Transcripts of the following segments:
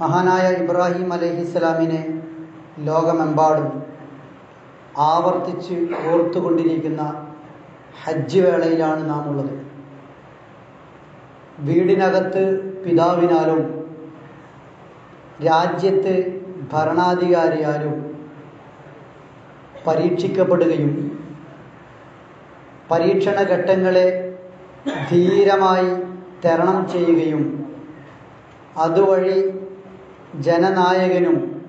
മഹാനായ ഇബ്രാഹിം അലഹിസ്സലാമിനെ ലോകമെമ്പാടും ആവർത്തിച്ച് ഓർത്തുകൊണ്ടിരിക്കുന്ന ഹജ്ജ് വേളയിലാണ് നാം ഉള്ളത് വീടിനകത്ത് പിതാവിനാലും രാജ്യത്ത് ഭരണാധികാരിയാലും പരീക്ഷിക്കപ്പെടുകയും പരീക്ഷണ ഘട്ടങ്ങളെ ധീരമായി തരണം ചെയ്യുകയും അതുവഴി ജനനായകനും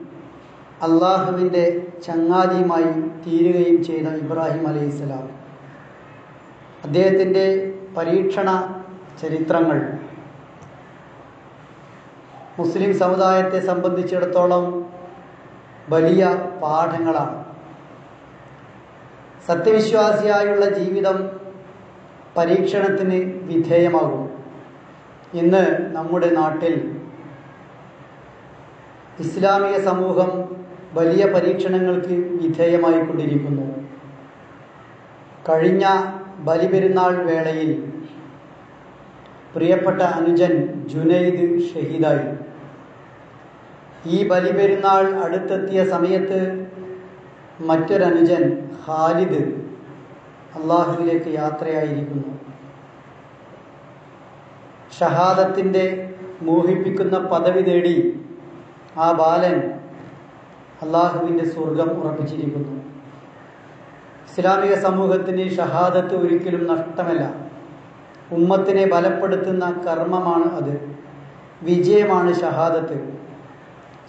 അള്ളാഹുവിന്റെ ചങ്ങാതിയുമായി തീരുകയും ചെയ്ത ഇബ്രാഹിം അലൈഹിസ്സലാം അദ്ദേഹത്തിന്റെ പരീക്ഷണ ചരിത്രങ്ങൾ. മുസ്ലിം സമുദായത്തെ സംബന്ധിച്ചിടത്തോളം വലിയ പാഠങ്ങളാണ്. സത്യവിശ്വാസിയായുള്ള ജീവിതം പരീക്ഷണത്തിന് വിധേയമാകും. ഇന്ന് നമ്മുടെ നാട്ടിൽ ഇസ്ലാമിക സമൂഹം വലിയ പരീക്ഷണങ്ങൾക്ക് വിധേയമായിക്കൊണ്ടിരിക്കുന്നു. കഴിഞ്ഞ ബലിപെരുന്നാൾ വേളയിൽ പ്രിയപ്പെട്ട അനുജൻ ജുനൈദ് ഷഹീദായി. ഈ ബലിപെരുന്നാൾ അടുത്തെത്തിയ സമയത്ത് മറ്റൊരനുജൻ ഖാലിദ് അള്ളാഹുവിലേക്ക് യാത്രയായിരിക്കുന്നു. ഷഹാദത്തിന്റെ മോഹിപ്പിക്കുന്ന പദവി നേടി ആ ബാലൻ അള്ളാഹുവിന്റെ സ്വർഗം ഉറപ്പിച്ചിരിക്കുന്നു. ഇസ്ലാമിക സമൂഹത്തിന് ഷഹാദത്ത് ഒരിക്കലും നഷ്ടമല്ല. ഉമ്മത്തിനെ ബലപ്പെടുത്തുന്ന കർമ്മമാണ് അത്. വിജയമാണ് ഷഹാദത്ത്.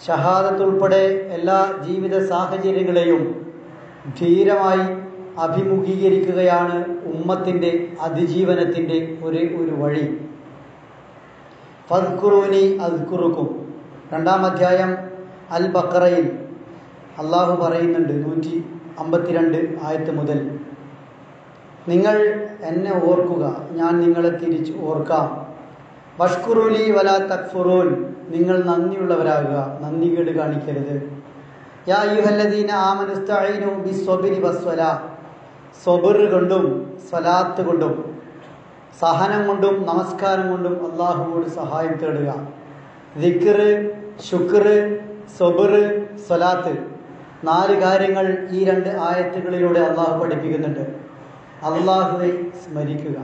ഷഹാദത്ത് ഉൾപ്പെടെ എല്ലാ ജീവിത സാഹചര്യങ്ങളെയും ധീരമായി അഭിമുഖീകരിക്കുകയാണ് ഉമ്മത്തിന്റെ അതിജീവനത്തിന്റെ ഒരേ ഒരു വഴി. ഫദ്ഖുറൂനി അദ്ഖുറുക്കും രണ്ടാം അധ്യായം അൽ ബക്കറയിൽ അള്ളാഹു പറയുന്നുണ്ട് നൂറ്റി അമ്പത്തിരണ്ട് ആയത്ത് മുതൽ. നിങ്ങൾ എന്നെ ഓർക്കുക ഞാൻ നിങ്ങളെ തിരിച്ച് ഓർക്കാം. വഷ്കുറുലി വല തക്ഫുറൂൻ നിങ്ങൾ നന്ദിയുള്ളവരാകുക നന്ദികേട് കാണിക്കരുത്. യാ യുഹല്ലദീന ആമനുസ്തഈനു ബിസ്വബിരി വസ്വല. സ്വബിർ കൊണ്ടും സ്വലാത്ത് കൊണ്ടും സഹനം കൊണ്ടും നമസ്കാരം കൊണ്ടും അള്ളാഹുവോട് സഹായം തേടുക. ദിക്ർ ശുക്ർ സബർ സ്വലാത്ത്. നാല് കാര്യങ്ങൾ ഈ രണ്ട് ആയത്തുകളിലൂടെ അള്ളാഹു പഠിപ്പിക്കുന്നുണ്ട്. അള്ളാഹുവെ സ്മരിക്കുക.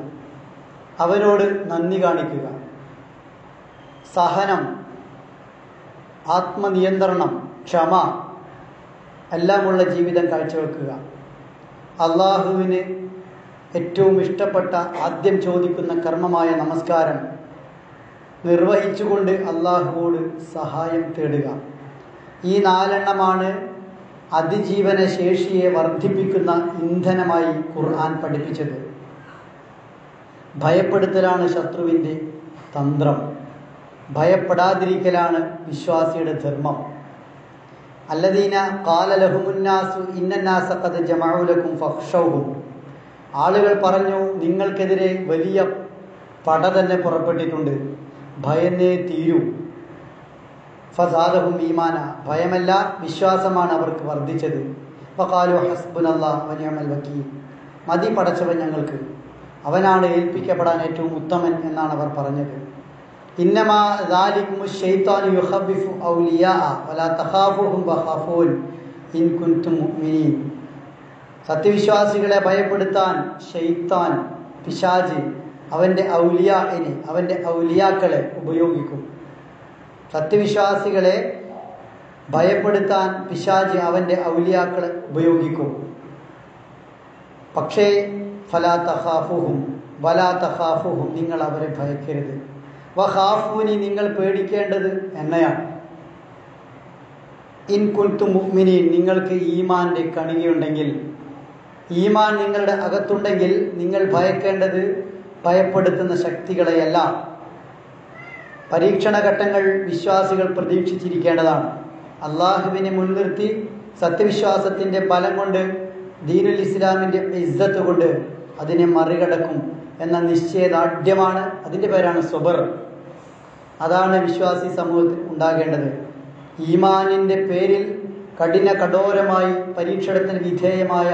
അവനോട് നന്ദി കാണിക്കുക. സഹനം ആത്മനിയന്ത്രണം ക്ഷമ എല്ലാമുള്ള ജീവിതം കാഴ്ചവെക്കുക. അള്ളാഹുവിന് ഏറ്റവും ഇഷ്ടപ്പെട്ട ആദ്യം ചോദിക്കുന്ന കർമ്മമായ നമസ്കാരം നിർവഹിച്ചുകൊണ്ട് അള്ളാഹുവോട് സഹായം തേടുക. ഈ നാലെണ്ണമാണ് അതിജീവന ശേഷിയെ വർദ്ധിപ്പിക്കുന്ന ഇന്ധനമായി ഖുർആൻ പഠിപ്പിച്ചത്. ഭയപ്പെടുത്തലാണ് ശത്രുവിന്റെ തന്ത്രം. ഭയപ്പെടാതിരിക്കലാണ് വിശ്വാസിയുടെ ധർമ്മം. അല്ലദീന കാലലഹുമുന്നാസു ഇന്നന്നാസക്കത് ജമാഉലക്കും ഫക്ഷവും ആളുകൾ പറഞ്ഞു നിങ്ങൾക്കെതിരെ വലിയ പട തന്നെ പുറപ്പെട്ടിട്ടുണ്ട്. ഭയന്നേ തീരൂ. ഫസാദഹും ഈമാന. ഭയമല്ല വിശ്വാസമാണ് അവർക്ക് വർദ്ധിച്ചത്. ഫകാലു ഹസ്ബുൻ അള്ളാഹ് വനിയമൽ വക്കീൽ. മതി പടച്ചവൻ ഞങ്ങൾക്ക്. അവനാണ് ഏൽപ്പിക്കപ്പെടാൻ ഏറ്റവും ഉത്തമൻ എന്നാണ് അവർ പറഞ്ഞത്. സത്യവിശ്വാസികളെ ഭയപ്പെടുത്താൻ ഷെയ്ത്താൻ പിശാജ് അവന്റെ ഔലിയാനെ അവന്റെ ഔലിയാക്കളെ ഉപയോഗിക്കും. സത്യവിശ്വാസികളെ ഭയപ്പെടുത്താൻ പിശാജ് അവന്റെ ഔലിയാക്കളെ ഉപയോഗിക്കും. പക്ഷേ ഫലാ തഹാഫുഹും വലാ തഹാഫുഹും നിങ്ങൾ അവരെ ഭയക്കരുത്. വഹാഫൂനി നിങ്ങൾ പേടിക്കേണ്ടത് എന്നയാണ്. ഇൻ കുൽത്തു മുഅ്മിനീൻ നിങ്ങൾക്ക് ഈമാന്റെ കണികയുണ്ടെങ്കിൽ ഈമാൻ നിങ്ങളുടെ അകത്തുണ്ടെങ്കിൽ നിങ്ങൾ ഭയക്കേണ്ടത് ഭയപ്പെടുത്തുന്ന ശക്തികളെയല്ല പരീക്ഷണഘട്ടങ്ങൾ വിശ്വാസികൾ പ്രതീക്ഷിച്ചിരിക്കേണ്ടതാണ്. അള്ളാഹുവിനെ മുൻനിർത്തി സത്യവിശ്വാസത്തിന്റെ ബലം കൊണ്ട് ദീനുൽ ഇസ്ലാമിന്റെ ഇസ്സത്ത് കൊണ്ട് അതിനെ മറികടക്കും എന്ന നിശ്ചയദാഢ്യമാണ് അതിന്റെ പേരാണ് സ്വബർ. അതാണ് വിശ്വാസി സമൂഹത്തിൽ ഉണ്ടാകേണ്ടത്. ഈമാനിന്റെ പേരിൽ കഠിന കഠോരമായി പരീക്ഷണത്തിന് വിധേയമായ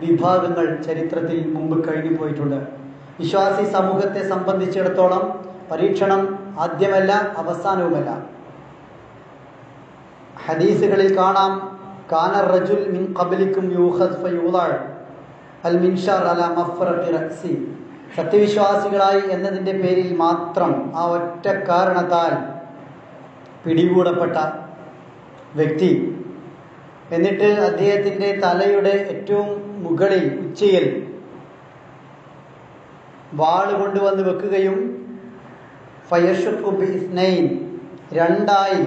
വിഭാഗങ്ങൾ ചരിത്രത്തിൽ മുമ്പ് കഴിഞ്ഞു പോയിട്ടുണ്ട് വിശ്വാസി സമൂഹത്തെ സംബന്ധിച്ചിടത്തോളം പരീക്ഷണം ആദ്യമല്ല അവസാനവുമല്ല. ഹദീസുകളിൽ കാണാം കാനർ റജുൽ മിൻ കബലിക്കും യൂഹദ് ഫയൂദാൾ അൽ മിൻഷാർ അല മഫ്റഖി റസി സത്യവിശ്വാസികളായി എന്നതിന്റെ പേരിൽ മാത്രം ആ ഒറ്റ കാരണത്താൽ പിടികൂടപ്പെട്ട വ്യക്തി. എന്നിട്ട് അദ്ദേഹത്തിന്റെ തലയുടെ ഏറ്റവും മുകളിൽ ഉച്ചയിൽ വാൾ കൊണ്ടുവന്ന് വെക്കുകയും ഫയഷുഖു ബിസ്നൈൻ രണ്ടായി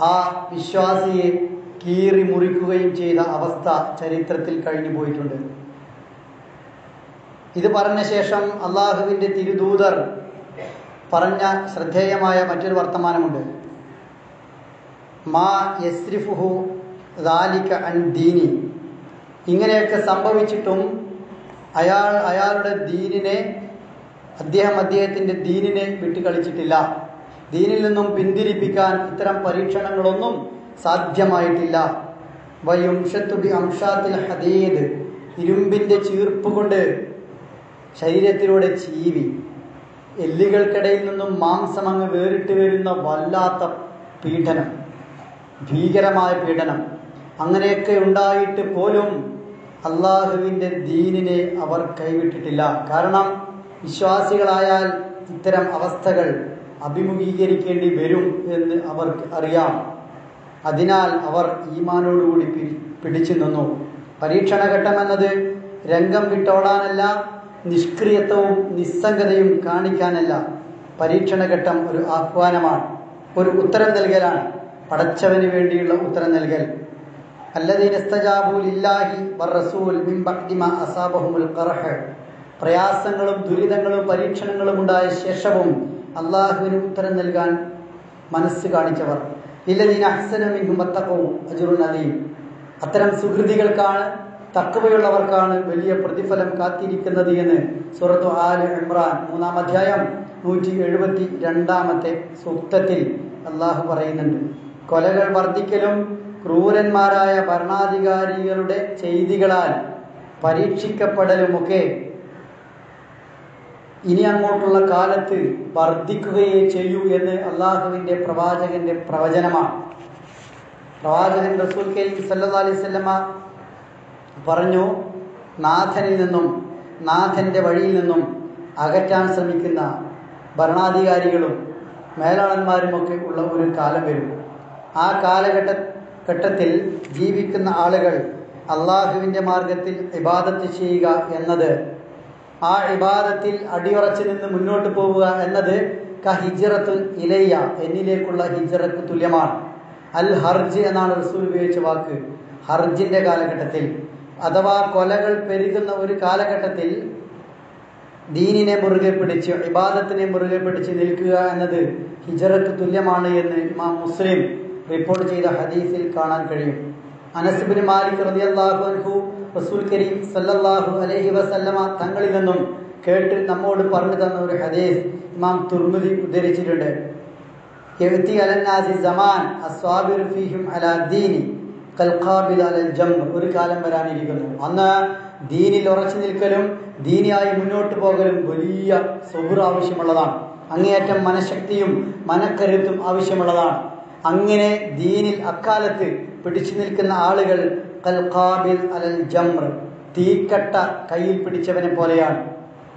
ആ വിശ്വാസിയെ കീറി മുറിക്കുകയും ചെയ്ത അവസ്ഥ ചരിത്രത്തിൽ കഴിഞ്ഞു പോയിട്ടുണ്ട്. ഇത് പറഞ്ഞ ശേഷം അള്ളാഹുവിന്റെ തിരുദൂതർ പറഞ്ഞ ശ്രദ്ധേയമായ മറ്റൊരു വർത്തമാനമുണ്ട്. മാ യസ്രിഫുഹു ദാലിക അൻ ദീനി. ഇങ്ങനെയൊക്കെ സംഭവിച്ചിട്ടും അയാൾ അയാളുടെ ദീനിനെ അദ്ദേഹം അദ്ദേഹത്തിന്റെ ദീനിനെ വിട്ടുകളിച്ചിട്ടില്ല. ദീനിൽ നിന്നും പിന്തിരിപ്പിക്കാൻ ഇത്തരം പരീക്ഷണങ്ങളൊന്നും സാധ്യമായിട്ടില്ല. വയുംഷത്തുബി അംഷാത്തിൽ ഹദീദ് ഇരുമ്പിന്റെ ചീർപ്പ് കൊണ്ട് ശരീരത്തിലൂടെ ചീവി. എല്ലുകൾക്കിടയിൽ നിന്നും മാംസം അങ്ങ് വേറിട്ട് വരുന്ന വല്ലാത്ത പീഡനം ഭീകരമായ പീഡനം. അങ്ങനെയൊക്കെ ഉണ്ടായിട്ട് പോലും അള്ളാഹുവിന്റെ ദീനിനെ അവർ കൈവിട്ടിട്ടില്ല. കാരണം വിശ്വാസികളായാൽ ഇത്തരം അവസ്ഥകൾ അഭിമുഖീകരിക്കേണ്ടി വരും എന്ന് അവർക്ക് അറിയാം. അതിനാൽ അവർ ഈമാനോടുകൂടി പിടിച്ചു നിന്നു. പരീക്ഷണഘട്ടം എന്നത് രംഗം വിട്ടോടാനല്ല നിഷ്ക്രിയത്വവും നിസ്സംഗതയും കാണിക്കാനല്ല. പരീക്ഷണഘട്ടം ഒരു ആഹ്വാനമാണ് ഒരു ഉത്തരം നൽകലാണ്. പടച്ചവന് വേണ്ടിയുള്ള ഉത്തരം നൽകൽ. പ്രയാസങ്ങളും ദുരിതങ്ങളും പരീക്ഷണങ്ങളും ഉണ്ടായ ശേഷവും അള്ളാഹുവിന് ഉത്തരം നൽകാൻ മനസ്സ് കാണിച്ചവർ. അജ്റുൻ അലീം. അത്തരം സുഹൃതികൾക്കാണ് തക്കവയുള്ളവർക്കാണ് വലിയ പ്രതിഫലം കാത്തിരിക്കുന്നത് എന്ന് സുറത്തു ആൽ ഇമ്രാൻ മൂന്നാം അധ്യായം നൂറ്റി എഴുപത്തി രണ്ടാമത്തെ സൂക്തത്തിൽ അള്ളാഹു പറയുന്നുണ്ട്. കൊലകൾ വർദ്ധിക്കലും ക്രൂരന്മാരായ ഭരണാധികാരികളുടെ ചെയ്തികളാൽ പരീക്ഷിക്കപ്പെടലുമൊക്കെ ഇനി അങ്ങോട്ടുള്ള കാലത്ത് വർദ്ധിക്കുകയേ ചെയ്യൂ എന്ന് അള്ളാഹുവിന്റെ പ്രവാചകന്റെ പ്രവചനമാണ്. പ്രവാചകൻ റസൂൽ കെ സല്ലാ അലൈഹി വസല്ലമ പറഞ്ഞു നാഥനിൽ നിന്നും നാഥന്റെ വഴിയിൽ നിന്നും അകറ്റാൻ ശ്രമിക്കുന്ന ഭരണാധികാരികളും മേലാളന്മാരുമൊക്കെ ഉള്ള ഒരു കാലം വരും. ആ കാലഘട്ട ഘട്ടത്തിൽ ജീവിക്കുന്ന ആളുകൾ അള്ളാഹുവിന്റെ മാർഗത്തിൽ ഇബാദത്ത് ചെയ്യുക എന്നത് ആ ഇബാദത്തിൽ അടിയുറച്ചു നിന്ന് മുന്നോട്ട് പോവുക എന്നത് ക ഹിജറത്തുൽ ഇലയ്യ എന്നിലേക്കുള്ള ഹിജറക്ക് തുല്യമാണ്. അൽ ഹർജ് എന്നാണ് റസൂൽ ഉപയോഗിച്ച വാക്ക്. ഹർജിന്റെ കാലഘട്ടത്തിൽ അഥവാ കൊലകൾ പെരുകുന്ന ഒരു കാലഘട്ടത്തിൽ ദീനിനെ മുറുകെ പിടിച്ച് ഇബാദത്തിനെ മുറുകെ പിടിച്ച് നിൽക്കുക എന്നത് ഹിജറക്ക് തുല്യമാണ് എന്ന് ഇമാം മുസ്ലിം റിപ്പോർട്ട് ചെയ്ത ഹദീസിൽ കാണാൻ കഴിയും. അനസ്ബിന് മാലിക് റളിയല്ലാഹു അൻഹു റസൂൽ കരീം സല്ലല്ലാഹു അലൈഹി വസല്ലമ തങ്ങളിൽ നിന്നും കേട്ട് നമ്മോട് പറഞ്ഞു തന്ന ഒരു ഹദീസ് ഇമാം തുർമുദി ഉദ്ധരിച്ചിട്ടുണ്ട്. ഫീഹിം അലാ ദീനി ഒരു കാലം വരാനിരിക്കുന്നു. അന്ന് ദീനിൽ ഉറച്ചു നിൽക്കലും ദീനിയായി മുന്നോട്ട് പോകലും വലിയ സബുർ ആവശ്യമുള്ളതാണ് അങ്ങേയറ്റം മനഃശക്തിയും മനക്കരുത്തും ആവശ്യമുള്ളതാണ്. അങ്ങനെ ദീനിൽ അക്കാലത്ത് പിടിച്ചു നിൽക്കുന്ന ആളുകൾ കൽഖാബിൽ അലൽ ജംർ തീക്കട്ട കയ്യിൽ പിടിച്ചവനെ പോലെയാണ്.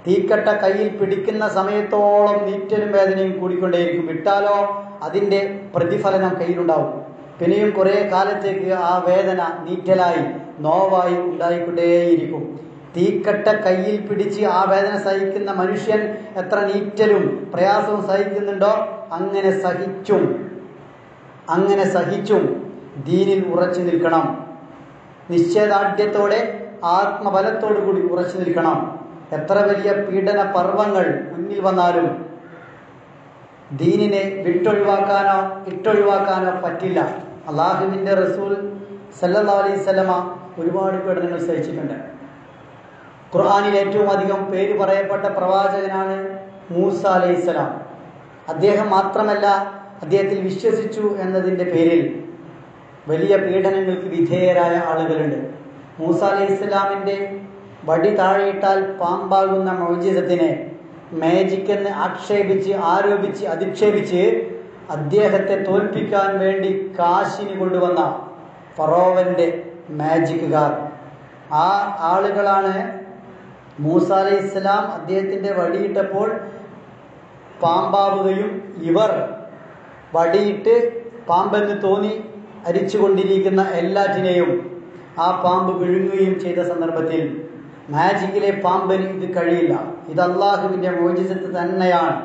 തീക്കട്ട കയ്യിൽ പിടിക്കുന്ന സമയത്തോളം നീറ്റലും വേദനയും കൂടിക്കൊണ്ടേയിരിക്കും. വിട്ടാലോ അതിന്റെ പ്രതിഫലനം കയ്യിലുണ്ടാവും. പിന്നെയും കുറേ കാലത്തേക്ക് ആ വേദന നീറ്റലായി നോവായി ഉണ്ടായിക്കൊണ്ടേയിരിക്കും. തീക്കട്ട കയ്യിൽ പിടിച്ച് ആ വേദന സഹിക്കുന്ന മനുഷ്യൻ എത്ര നീറ്റലും പ്രയാസവും സഹിക്കുന്നുണ്ടോ? അങ്ങനെ സഹിച്ചും. അങ്ങനെ സഹിച്ചും ദീനിൽ ഉറച്ചു നിൽക്കണം. നിശ്ചയദാർഢ്യത്തോടെ ആത്മബലത്തോടു കൂടി ഉറച്ചു നിൽക്കണം. എത്ര വലിയ പീഡന പർവങ്ങൾ മുന്നിൽ വന്നാലും ദീനിനെ വിട്ടൊഴിവാക്കാനോ ഇട്ടൊഴിവാക്കാനോ പറ്റില്ല. അള്ളാഹുവിന്റെ റസൂൽ സല്ലാ അലൈഹി ഒരുപാട് പീഡനങ്ങൾ സഹിച്ചിട്ടുണ്ട്. ഖുർആാനിൽ ഏറ്റവും അധികം പേര് പറയപ്പെട്ട പ്രവാചകനാണ് മൂസ അലൈഹിസ്സലാം അദ്ദേഹം മാത്രമല്ല അദ്ദേഹത്തിൽ വിശ്വസിച്ചു എന്നതിന്റെ പേരിൽ വലിയ പീഡനങ്ങൾക്ക് വിധേയരായ ആളുകളുണ്ട്. മൂസ അലൈഹി ഇസ്ലാമിന്റെ വടി താഴെയിട്ടാൽ പാമ്പാകുന്ന മൗജിതത്തിനെ മാജിക് എന്ന് ആക്ഷേപിച്ച് ആരോപിച്ച് അധിക്ഷേപിച്ച് അദ്ദേഹത്തെ തോൽപ്പിക്കാൻ വേണ്ടി കാശിന് കൊണ്ടുവന്ന ഫറോവന്റെ മാജിക്കുകാർ. ആ ആളുകളാണ് മൂസ അലൈഹി ഇസ്ലാം അദ്ദേഹത്തിന്റെ വടിയിട്ടപ്പോൾ പാമ്പാവുകയും ഇവർ വടിയിട്ട് പാമ്പെന്ന് തോന്നി അരിച്ചുകൊണ്ടിരിക്കുന്ന എല്ലാറ്റിനെയും ആ പാമ്പ് വിഴുങ്ങുകയും ചെയ്ത സന്ദർഭത്തിൽ മാജിക്കിലെ പാമ്പിന് ഇത് കഴിയില്ല. ഇത് അള്ളാഹുവിന്റെ മോചിസത്ത് തന്നെയാണ്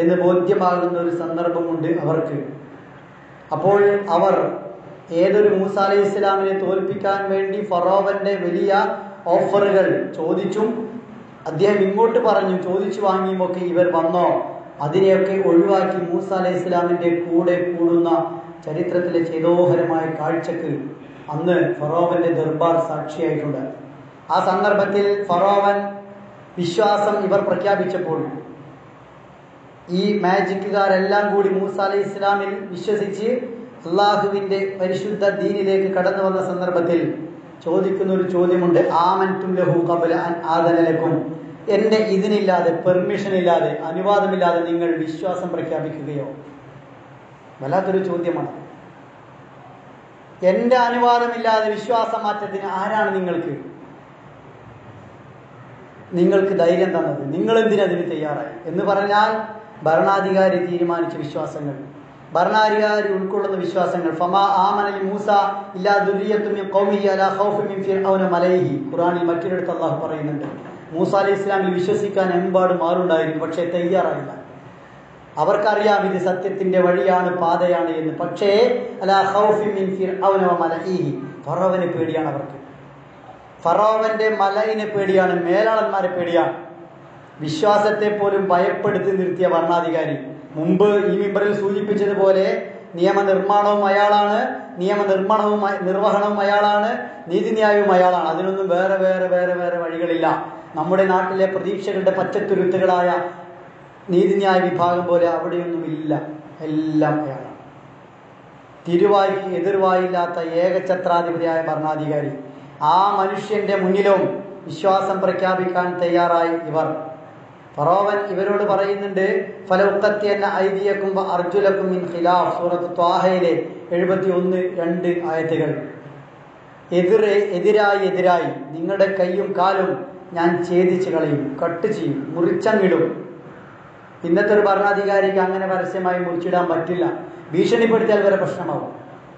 എന്ന് ബോധ്യമാകുന്ന ഒരു സന്ദർഭമുണ്ട് അവർക്ക്. അപ്പോൾ അവർ ഏതൊരു മൂസ അലൈഹി ഇസ്ലാമിനെ തോൽപ്പിക്കാൻ വേണ്ടി ഫറോവന്റെ വലിയ ഓഫറുകൾ ചോദിച്ചും അദ്ദേഹം ഇങ്ങോട്ട് പറഞ്ഞു ചോദിച്ചു വാങ്ങിയുമൊക്കെ ഇവർ വന്നോ? അതിനെയൊക്കെ ഒഴിവാക്കി മൂസ അലൈഹി ഇസ്ലാമിന്റെ കൂടെ കൂടുന്ന ചരിത്രത്തിലെ ചേതോഹരമായ കാഴ്ചക്ക് അന്ന് ഫറോവന്റെ ദർബാർ സാക്ഷിയായിട്ടുണ്ട്. ആ സന്ദർഭത്തിൽ ഫറോവൻ വിശ്വാസം ഇവർ പ്രഖ്യാപിച്ചപ്പോൾ ഈ മാജിക്കുകാരെല്ലാം കൂടി മൂസ അലൈഹി ഇസ്ലാമിൽ വിശ്വസിച്ച് അള്ളാഹുവിന്റെ പരിശുദ്ധ ദീനിലേക്ക് കടന്നു വന്ന സന്ദർഭത്തിൽ ചോദിക്കുന്ന ഒരു ചോദ്യമുണ്ട് ആമൻ തുല്യഹു കബല ആദനലക്കും? എന്റെ ഇതിനില്ലാതെ പെർമിഷൻ ഇല്ലാതെ അനുവാദമില്ലാതെ നിങ്ങൾ വിശ്വാസം പ്രഖ്യാപിക്കുകയോ? വല്ലാത്തൊരു ചോദ്യമാണ്. എന്റെ അനുവാദമില്ലാതെ വിശ്വാസം മാറ്റത്തിന് ആരാണ് നിങ്ങൾക്ക്? നിങ്ങൾക്ക് ധൈര്യം തന്നത്. നിങ്ങൾ എന്തിനതിന് തയ്യാറായി? എന്ന് പറഞ്ഞാൽ ഭരണാധികാരി തീരുമാനിച്ച വിശ്വാസങ്ങൾ. ഭരണാധികാരി ഉൾക്കൊള്ളുന്ന വിശ്വാസങ്ങൾ. ഫമാ ആമനലി മൂസ ഇല്ലാ ദുരിയത്തും ഖൗമിഹി അലാ മിൻ ഖുർആനിൽ മറ്റൊരിടത്ത് അള്ളാഹു പറയുന്നുണ്ട്. മൂസ അലി ഇസ്ലാമിൽ വിശ്വസിക്കാൻ എമ്പാടും മാറുണ്ടായിരുന്നു പക്ഷേ തയ്യാറായില്ല. അവർക്കറിയാം ഇത് സത്യത്തിന്റെ വഴിയാണ് പാതയാണ് എന്ന്. പക്ഷേ ഫറോവനെ പേടിയാണ് അവർക്ക്. ഫറോവന്റെ മലയിനെ പേടിയാണ് മേലാളന്മാരെ പേടിയാണ്. വിശ്വാസത്തെ പോലും ഭയപ്പെടുത്തി നിർത്തിയ ഭരണാധികാരി. മുമ്പ് ഈ മിമ്പറിൽ സൂചിപ്പിച്ചതുപോലെ നിയമനിർമ്മാണവും അയാളാണ് നിയമനിർമ്മാണവും നിർവഹണവും അയാളാണ് നീതിന്യായവും അയാളാണ്. അതിനൊന്നും വേറെ വേറെ വേറെ വേറെ വഴികളില്ല. നമ്മുടെ നാട്ടിലെ പ്രതീക്ഷകളുടെ പച്ചത്തുരുത്തുകളായ നീതിന്യായ വിഭാഗം പോലെ അവിടെയൊന്നുമില്ല. എല്ലാം അയാളാണ്. തിരുവായിക്ക് എതിർവായില്ലാത്ത ഏകഛത്രാധിപതിയായ ഭരണാധികാരി. ആ മനുഷ്യന്റെ മുന്നിലും വിശ്വാസം പ്രഖ്യാപിക്കാൻ തയ്യാറായി ഇവർ. ഫറോവൻ ഇവരോട് പറയുന്നുണ്ട് ഫലൗക്കത്തിയന്ന ഐതിയക്കും അർജുലക്കും ഇൻ ഖിലാഫ്. സൂറത്ത് ത്വാഹയിലെ എഴുപത്തി ഒന്ന് രണ്ട് ആയത്തുകൾ. എതിരെ എതിരായി എതിരായി. നിങ്ങളുടെ കൈയും കാലും ഞാൻ ഛേദിച്ച് കളയും കട്ട് ചെയ്യും മുറിച്ചങ്ങിടും. ഇന്നത്തെ ഒരു ഭരണാധികാരിക്ക് അങ്ങനെ പരസ്യമായി മുറിച്ചിടാൻ പറ്റില്ല. ഭീഷണിപ്പെടുത്തിയാൽ വരെ പ്രശ്നമാവും.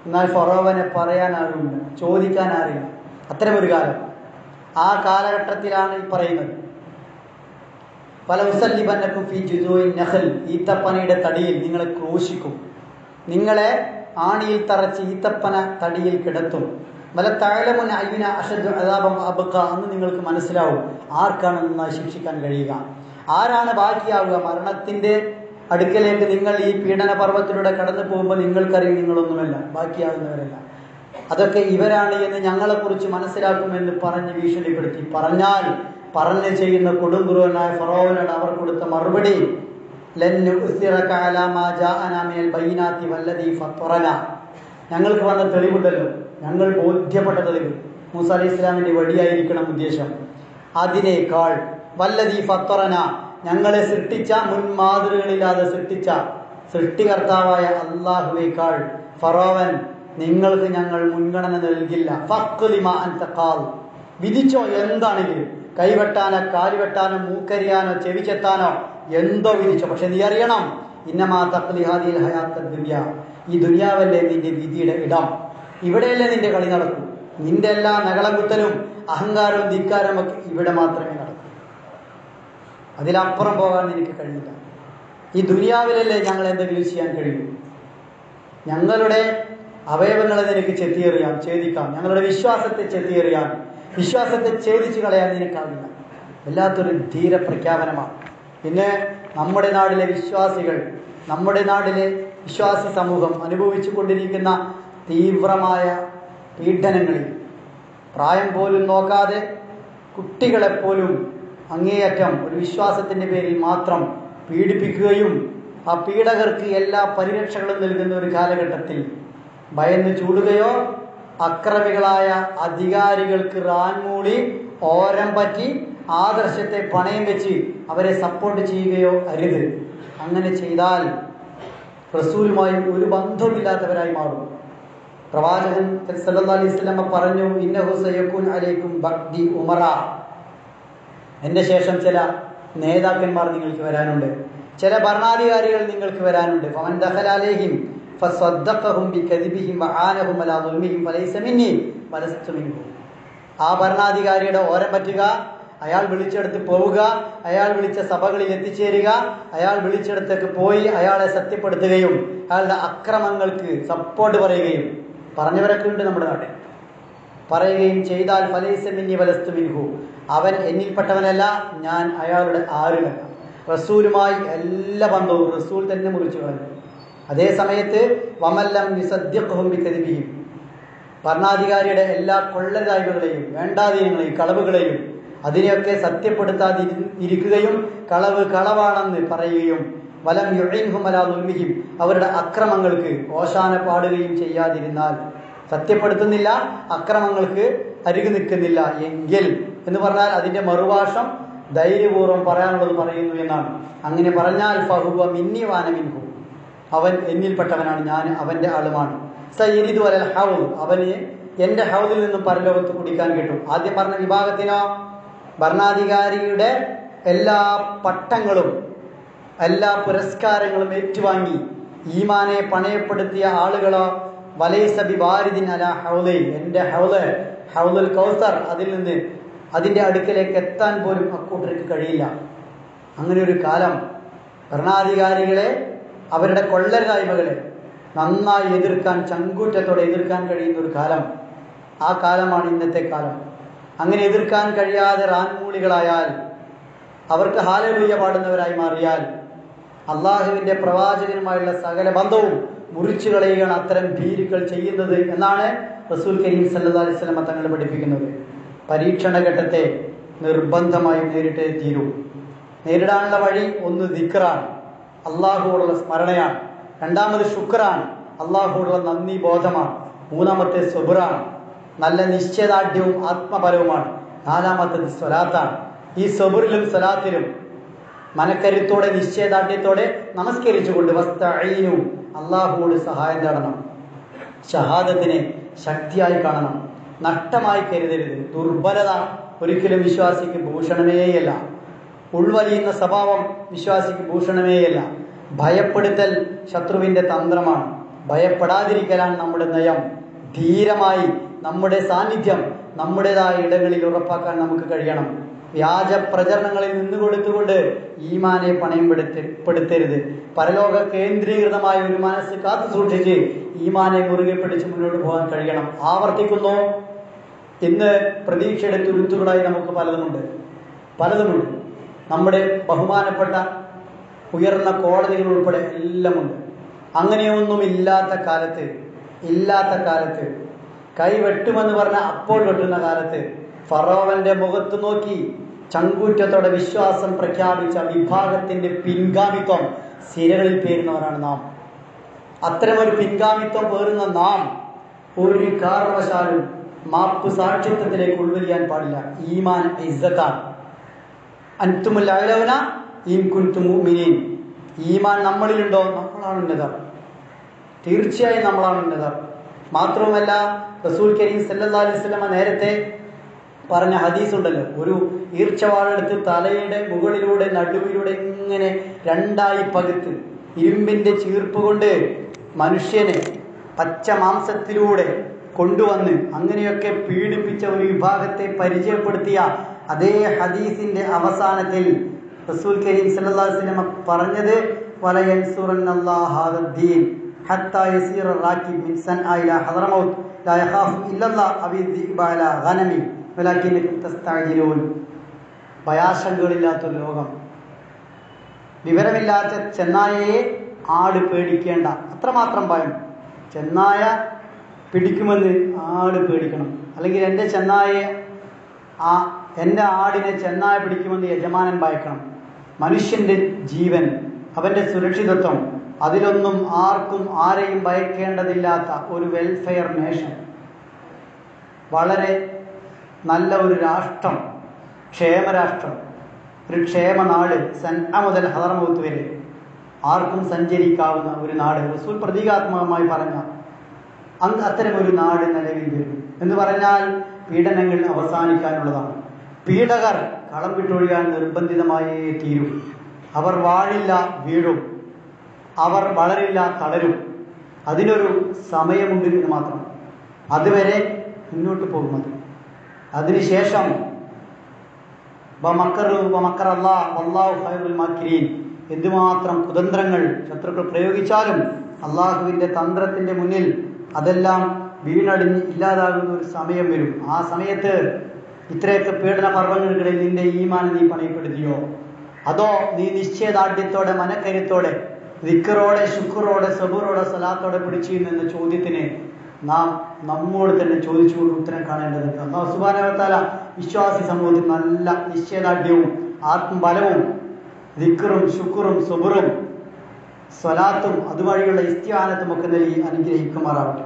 എന്നാൽ ഫറോവനെ പറയാൻ ആരുമില്ല ചോദിക്കാൻ ആരില്ല അത്തരമൊരു കാലം. ആ കാലഘട്ടത്തിലാണ് ഈ പറയുന്നത്. പല ഉസല്ലിബന്നക്കും ഫി ജുദോയിൻ നഹൽ ഈത്തപ്പനയുടെ തടിയിൽ നിങ്ങളെ ക്രൂശിക്കും. നിങ്ങളെ ആണിയിൽ തറച്ച് ഈത്തപ്പന തടിയിൽ കിടത്തും. അന്ന് നിങ്ങൾക്ക് മനസ്സിലാവും. ആർക്കാണ് നന്നായി ശിക്ഷിക്കാൻ കഴിയുക? ആരാണ് ബാക്കിയാവുക മരണത്തിന്റെ അടുക്കലേക്ക് നിങ്ങൾ ഈ പീഡന പർവത്തിലൂടെ കടന്നു പോകുമ്പോൾ നിങ്ങൾക്കറിയും നിങ്ങളൊന്നുമല്ല ബാക്കിയാവുന്നവരല്ല അതൊക്കെ ഇവരാണ് എന്ന് ഞങ്ങളെക്കുറിച്ച് മനസ്സിലാക്കുമെന്ന് പറഞ്ഞ് ഭീഷണിപ്പെടുത്തി. പറഞ്ഞാൽ പറഞ്ഞ് ചെയ്യുന്ന കൊടുങ്കുറുവനായ ഫറോവനാണ് അവർ കൊടുത്ത മറുപടി ഞങ്ങൾക്ക് വന്ന തെളിവുണ്ടല്ലോ. ഞങ്ങൾ ബോധ്യപ്പെട്ടത് മൂസ അലി ഇസ്ലാമിന്റെ വഴിയായിരിക്കണം ഉദ്ദേശം. അതിനേക്കാൾ വല്ലതീ ഫത്തറന ഞങ്ങളെ സൃഷ്ടിച്ച മുൻമാതൃകളില്ലാതെ സൃഷ്ടിച്ച സൃഷ്ടികർത്താവായ അള്ളാഹുവേക്കാൾ ഫറോവൻ നിങ്ങൾക്ക് ഞങ്ങൾ മുൻഗണന നൽകില്ല. ഫക്കുലിമ വിധിച്ചോ എന്താണെങ്കിലും കൈവെട്ടാനോ കാലുവെട്ടാനോ മൂക്കരിയാനോ ചെവിച്ചെത്താനോ എന്തോ വിധിച്ചോ. പക്ഷെ നീ അറിയണം ഇന്നമാ തക്ലിഹാദിൽ ഹയാത്ത ദുനിയ. ഈ ദുനിയാവല്ലേ നിന്റെ വിധിയുടെ ഇടം? ഇവിടെയല്ലേ നിന്റെ കളി നടക്കൂ. നിന്റെ എല്ലാ നകളകുത്തലും അഹങ്കാരവും ധിക്കാരവും ഒക്കെ ഇവിടെ മാത്രമേ നടക്കൂ. അതിലപ്പുറം പോകാൻ നിനക്ക് കഴിയില്ല. ഈ ദുനിയാവിലല്ലേ ഞങ്ങൾ എന്തെങ്കിലും ചെയ്യാൻ കഴിയൂ? ഞങ്ങളുടെ അവയവങ്ങളെ നിനക്ക് ചെത്തിയെറിയാം ഛേദിക്കാം. ഞങ്ങളുടെ വിശ്വാസത്തെ ചെത്തിയെറിയാം. വിശ്വാസത്തെ ഛേദിച്ചു കളയാൻ നിനക്കാവില്ല. വല്ലാത്തൊരു ധീര പ്രഖ്യാപനമാണ് പിന്നെ നമ്മുടെ നാടിലെ വിശ്വാസികൾ നമ്മുടെ നാടിലെ വിശ്വാസി സമൂഹം അനുഭവിച്ചു കൊണ്ടിരിക്കുന്ന തീവ്രമായ പീഡനങ്ങളിൽ പ്രായം പോലും നോക്കാതെ കുട്ടികളെപ്പോലും അങ്ങേയറ്റം ഒരു വിശ്വാസത്തിന്റെ പേരിൽ മാത്രം പീഡിപ്പിക്കുകയും ആ പീഡകർക്ക് എല്ലാ പരിരക്ഷകളും നൽകുന്ന ഒരു കാലഘട്ടത്തിൽ ഭയന്ന് ചൂടുകയോ അക്രമികളായ അധികാരികൾക്ക് റാൻമൂളി ഓരം പറ്റി ആദർശത്തെ പണയം വെച്ച് അവരെ സപ്പോർട്ട് ചെയ്യുകയോ അരുത്. അങ്ങനെ ചെയ്താൽ റസൂലുമായി ഒരു ബന്ധമില്ലാത്തവരായി മാറും. പ്രവാചകൻ അലൈഹി വസല്ലം പറഞ്ഞു ബഗ്ദി ഉമറ. എന്റെ ശേഷം ചില നേതാക്കന്മാർ നിങ്ങൾക്ക് വരാനുണ്ട്. ചില ഭരണാധികാരികൾ നിങ്ങൾക്ക് വരാനുണ്ട്. ഫലൈസ മിന്നി ആ ഭരണാധികാരിയുടെ ഓരം പറ്റുക അയാൾ വിളിച്ചെടുത്ത് പോവുക അയാൾ വിളിച്ച സഭകളിൽ എത്തിച്ചേരുക അയാൾ വിളിച്ചെടുത്തേക്ക് പോയി അയാളെ സത്യപ്പെടുത്തുകയും അയാളുടെ അക്രമങ്ങൾക്ക് സപ്പോർട്ട് പറയുകയും പറഞ്ഞവരൊക്കെ ഉണ്ട് നമ്മുടെ നാട്ടിൽ. പറയുകയും ചെയ്താൽ ഫലൈസമിന്നി വലസ്തു മിൻഹു. അവൻ എന്നിൽപ്പെട്ടവനല്ല ഞാൻ അയാളുടെ ആരുമല്ല. റസൂലുമായി എല്ലാ ബന്ധവും റസൂൽ തന്നെ മുറിച്ചു കളഞ്ഞു. അതേ സമയത്ത് വമല്ലം നിസദ്യഹും ബിക്കദിബിയും ഭരണാധികാരിയുടെ എല്ലാ കൊള്ളരായ്മകളെയും വേണ്ടാതീനങ്ങളെയും കളവുകളെയും അതിനെയൊക്കെ സത്യപ്പെടുത്താതിരിക്കുകയും കളവ് കളവാണെന്ന് പറയുകയും വലം അവരുടെ അക്രമങ്ങൾക്ക് ഓശാന പാടുകയും ചെയ്യാതിരുന്നാൽ സത്യപ്പെടുത്തുന്നില്ല അക്രമങ്ങൾക്ക് അരികു നിൽക്കുന്നില്ല എങ്കിൽ എന്ന് പറഞ്ഞാൽ അതിന്റെ മറുഭാഷം ധൈര്യപൂർവം പറയാനുള്ളത് പറയുന്നു എന്നാണ്. അങ്ങനെ പറഞ്ഞാൽ ഫഹുവ മിന്നി വാനമിൻഹു. അവൻ എന്നിൽപ്പെട്ടവനാണ് ഞാൻ അവന്റെ ആളുമാണ്. സയ്യിദു അലൽ ഹൗൽ അവന് എന്റെ ഹൗദിൽ നിന്നും പരലോകത്ത് കുടിക്കാൻ കിട്ടും. ആദ്യം പറഞ്ഞ വിഭാഗത്തിനോ? ഭരണാധികാരിയുടെ എല്ലാ പട്ടങ്ങളും എല്ലാ പുരസ്കാരങ്ങളും ഏറ്റുവാങ്ങി ഈമാനെ പണയപ്പെടുത്തിയ ആളുകളോ വലൈസബി വാരിദിൻ അല ഹൗലൈ എന്റെ ഹൗൽ ഹൗലുൽ കൗസർ അതിൽ നിന്ന് അതിന്റെ അടുക്കലേക്ക് എത്താൻ പോലും അക്കൂട്ടർക്ക് കഴിയില്ല. അങ്ങനെ ഒരു കാലം ഭരണാധികാരികളെ അവരുടെ കൊള്ളരായ്മകളെ നന്നായി എതിർക്കാൻ ചങ്കൂറ്റത്തോടെ എതിർക്കാൻ കഴിയുന്ന ഒരു കാലം. ആ കാലമാണ് ഇന്നത്തെ കാലം. അങ്ങനെ എതിർക്കാൻ കഴിയാതെ റാൻമൂളികളായാൽ അവർക്ക് ഹാലലുയ്യ പാടുന്നവരായി മാറിയാൽ അള്ളാഹുവിന്റെ പ്രവാചകനുമായുള്ള സകല ബന്ധവും മുറിച്ചു കളയുകയാണ് അത്തരം ഭീരുക്കൾ ചെയ്യുന്നത് എന്നാണ് റസൂൽ കരീം സല്ലാ അലൈഹി സ്വലമ തങ്ങൾ പഠിപ്പിക്കുന്നത്. പരീക്ഷണ ഘട്ടത്തെ നിർബന്ധമായും നേരിട്ടേ തീരൂ. നേരിടാനുള്ള വഴി ഒന്ന് ദിക്റാണ്. അള്ളാഹുവോടുള്ള സ്മരണയാണ്. രണ്ടാമത് ശുക്രാണ്. അള്ളാഹുവോടുള്ള നന്ദി ബോധമാണ്. മൂന്നാമത്തെ സുബുറാണ് നല്ല നിശ്ചയദാർഢ്യവും ആത്മബലവുമാണ്. നാലാമത്തത് സ്വലാത്താണ്. ഈ സബുറിലും സ്വലാത്തിലും മനക്കരുത്തോടെ നിശ്ചയദാർഢ്യത്തോടെ നമസ്കരിച്ചുകൊണ്ട് വസ്തീനു അള്ളാഹുവോട് സഹായം തേടണം. ഷഹാദത്തിനെ ശക്തിയായി കാണണം. നഷ്ടമായി കരുതരുത്. ദുർബലത ഒരിക്കലും വിശ്വാസിക്ക് ഭൂഷണമേയല്ല. ഉൾവലിയുന്ന സ്വഭാവം വിശ്വാസിക്ക് ഭൂഷണമേയല്ല. ഭയപ്പെടുത്തൽ ശത്രുവിന്റെ തന്ത്രമാണ്. ഭയപ്പെടാതിരിക്കലാണ് നമ്മുടെ നയം. ധീരമായി നമ്മുടെ സാന്നിധ്യം നമ്മുടേതായ ഇടങ്ങളിൽ ഉറപ്പാക്കാൻ നമുക്ക് കഴിയണം. വ്യാജ പ്രചരണങ്ങളിൽ നിന്ന് കൊടുത്തുകൊണ്ട് ഈമാനെ പണയം പെടുത്തരുത്. പരലോക കേന്ദ്രീകൃതമായ ഒരു മനസ്സ് കാത്തു സൂക്ഷിച്ച് ഈമാനെ മുറുകെ പിടിച്ച് മുന്നോട്ട് പോകാൻ കഴിയണം. ആവർത്തിക്കുന്നു. ഇന്ന് പ്രതീക്ഷയുടെ തുരുത്തുകളായി നമുക്ക് പലതുമുണ്ട്. പലതുമുണ്ട്. നമ്മുടെ ബഹുമാനപ്പെട്ട ഉയർന്ന കോടതികൾ ഉൾപ്പെടെ എല്ലാമുണ്ട്. അങ്ങനെയൊന്നും ഇല്ലാത്ത കാലത്ത് ഇല്ലാത്ത കാലത്ത് കൈ വെട്ടുമെന്ന് പറഞ്ഞ അപ്പോൾ വെട്ടുന്ന കാലത്ത് ഫറോവന്റെ മുഖത്ത് നോക്കി ചങ്കൂറ്റത്തോടെ വിശ്വാസം പ്രഖ്യാപിച്ച വിഭാഗത്തിന്റെ പിൻഗാമിത്വം സിരകളിൽ പേരുന്നവരാണ് നാം. അത്തരമൊരു പിൻഗാമിത്വം പേറുന്ന നാം ഒരു കാരണവശാലും മാപ്പ് സാക്ഷിത്വത്തിലേക്ക് ഉൾവലിയാൻ പാടില്ല. ഈമാൻ ഇസ്സത്താണ് അൻതുമുൽ അലവന ഇൻകുൻതുമുമിനീൻ ഈമാൻ നമ്മളിലുണ്ടോ? നമ്മളാണ് ഉന്നതർ. തീർച്ചയായും നമ്മളാണ് ഉന്നതർ. മാത്രവുമല്ല റസൂൽ കരീം സല്ലാ അലൈഹി നേരത്തെ പറഞ്ഞ ഹദീസ് ഉണ്ടല്ലോ ഒരു ഈർച്ചവാളെടുത്ത് തലയുടെ മുകളിലൂടെ നടുവിലൂടെ ഇങ്ങനെ രണ്ടായി പകുത്ത് ഇരുമ്പിന്റെ ചീർപ്പ് കൊണ്ട് മനുഷ്യനെ പച്ച മാംസത്തിലൂടെ കൊണ്ടുവന്ന് അങ്ങനെയൊക്കെ പീഡിപ്പിച്ച ഒരു വിഭാഗത്തെ പരിചയപ്പെടുത്തിയ അതേ ഹദീസിന്റെ അവസാനത്തിൽ റസൂൽ കരീം സല്ലല്ലാഹു അലൈഹി വസല്ലമ പറഞ്ഞത് വലയൻസുറന്നല്ലാഹുദ്ദീൻ حتى يسير الراكب من صنعاء إلى حضرموت لا يخاف إلا الله أو الذئب على غنم വിലാക്കിയിലൂൻ ഭയാശങ്കകളില്ലാത്തൊരു ലോകം. വിവരമില്ലാത്ത ചെന്നായയെ ആട് പേടിക്കേണ്ട. അത്രമാത്രം ഭയം. ചെന്നായ പിടിക്കുമെന്ന് ആട് പേടിക്കണം. അല്ലെങ്കിൽ എന്റെ ചെന്നായയെ ആ എന്റെ ആടിനെ ചെന്നായ പിടിക്കുമെന്ന് യജമാനൻ ഭയക്കണം. മനുഷ്യന്റെ ജീവൻ അവന്റെ സുരക്ഷിതത്വം അതിലൊന്നും ആർക്കും ആരെയും ഭയക്കേണ്ടതില്ലാത്ത ഒരു വെൽഫെയർ നേഷൻ വളരെ നല്ല ഒരു രാഷ്ട്രം ക്ഷേമരാഷ്ട്രം ഒരു ക്ഷേമനാട് സൻഅ മുതൽ ഹദർമൗത്ത് വരെ ആർക്കും സഞ്ചരിക്കാവുന്ന ഒരു നാട്. റസൂൽ പ്രതീകാത്മകമായി പറഞ്ഞ അങ് അത്തരം ഒരു നാട് നിലവിൽ വരും എന്ന് പറഞ്ഞാൽ പീഡനങ്ങൾ അവസാനിക്കാനുള്ളതാണ്. പീഡകർ കളം വിട്ടൊഴിയാൻ നിർബന്ധിതമായേ തീരും. അവർ വാഴില്ല വീഴും. അവർ വളരില്ല തളരും. അതിനൊരു സമയമുണ്ട് എന്ന് മാത്രം. അതുവരെ മുന്നോട്ട് പോകുന്നത്. അതിനുശേഷം എന്തുമാത്രം കുതന്ത്രങ്ങൾ ശത്രുക്കൾ പ്രയോഗിച്ചാലും അള്ളാഹുവിന്റെ തന്ത്രത്തിന്റെ മുന്നിൽ അതെല്ലാം വീണടിഞ്ഞ് ഇല്ലാതാകുന്ന ഒരു സമയം വരും. ആ സമയത്ത് ഇത്രയൊക്കെ പീഡന പർവങ്ങൾക്കിടയിൽ നിന്റെ ഈമാൻ നീ പണയപ്പെടുത്തിയോ? അതോ നീ നിശ്ചയദാർഢ്യത്തോടെ മനക്കരുത്തോടെ ദിക്കറോടെ ശുക്കറോടെ സബുറോടെ സലാത്തോടെ പിടിച്ചു എന്ന ചോദ്യത്തിന് നാം നമ്മോട് തന്നെ ചോദിച്ചുകൊണ്ട് ഉത്തരം കാണേണ്ടതുണ്ട്. അള്ളാഹു സുബാനവത്താല വിശ്വാസി സമൂഹത്തിൽ നല്ല നിശ്ചയദാർഢ്യവും ആത്മബലവും ദിക്കറും ശുക്റും സുബുറും സ്വലാത്തും അതുവഴിയുള്ള ഇസ്ത്യാനത്തും ഒക്കെ നൽകി അനുഗ്രഹിക്കുമാറാവട്ടെ.